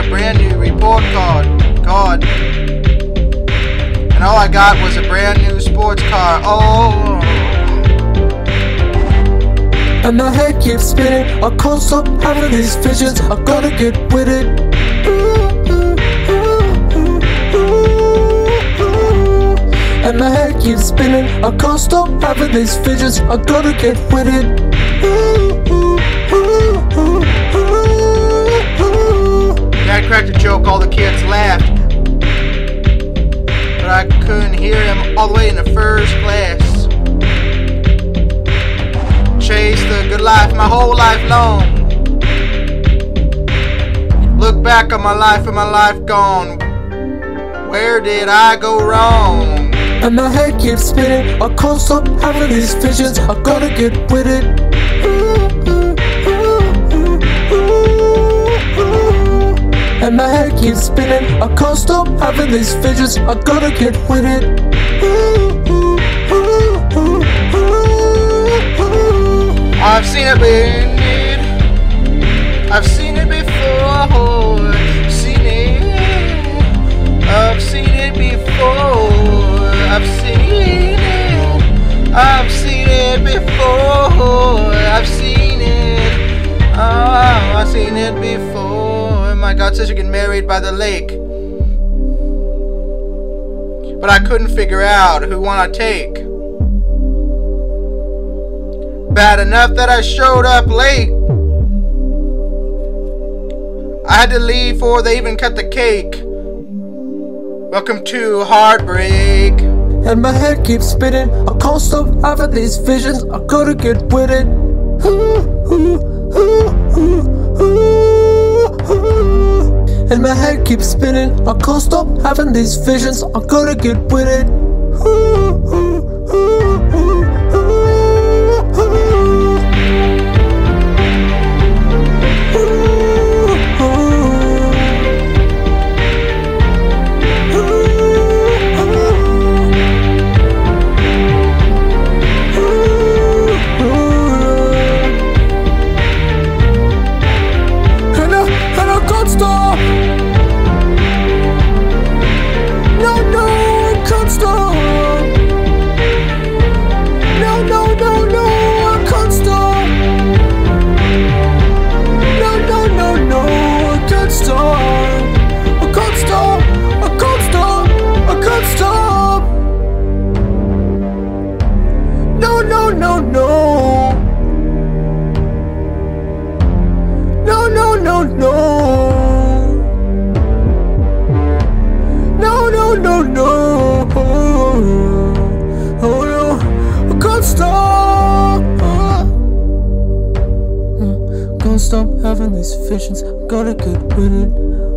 a brand new report card. card. And all I got was a brand new sports car. Oh. And my head keeps spinning. I can't stop having these visions. I gotta get with it. And my head keeps spinning. I can't stop having these visions. I gotta get with it. Cracked a joke, all the kids laughed. But I couldn't hear him all the way in the first class. Chased the good life my whole life long. Look back on my life and my life gone. Where did I go wrong? And my head keeps spinning. I can't stop having these visions. I gotta get with it. And my head keeps spinning. I can't stop having these visions. I gotta get with it. I've seen it been I've seen it before. My god sister get married by the lake. But I couldn't figure out who one I take. Bad enough that I showed up late. I had to leave before they even cut the cake. Welcome to Heartbreak. And my head keeps spinning. I can't stop having these visions. I gotta get with it. And my head keeps spinning. I can't stop having these visions. I gotta get with it. And no, no, no. No, no, no. Oh no, I can't stop. Hmm. Can't stop having these visions. Gotta get with it.